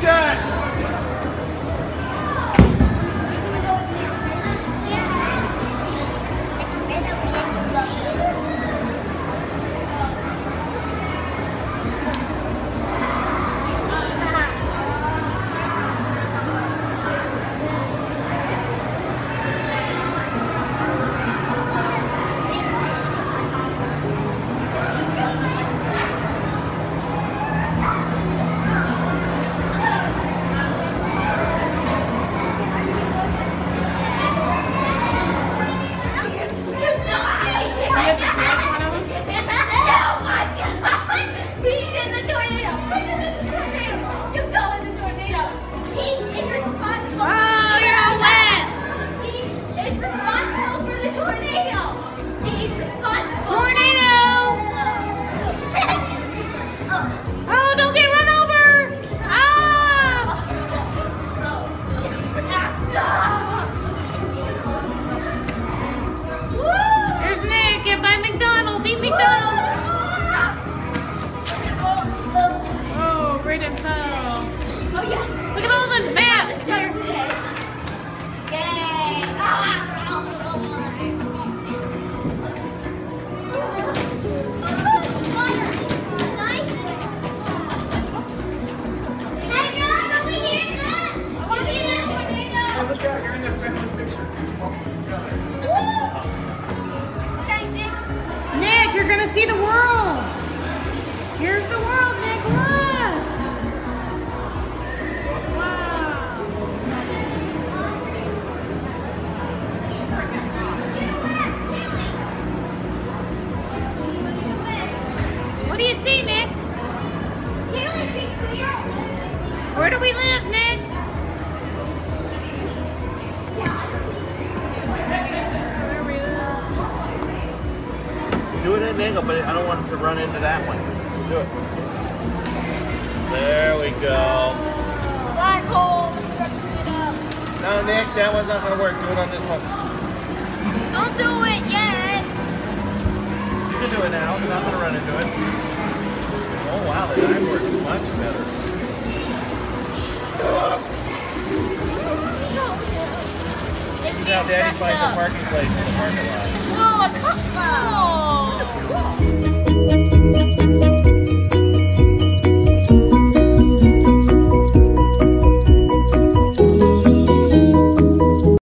Give Nick, you're gonna see the world. Here's the world, Nick. Look. What do you see, Nick? Where do we live, Nick? Do it at an angle, but I don't want it to run into that one. So do it. There we go. Black hole, sucking it up. No, Nick, that one's not gonna work. Do it on this one. Don't do it yet. You can do it now. It's not gonna run into it. Oh wow, the dive works much better. This is how Daddy finds a parking place in the parking lot. Oh, a couple. That's cool.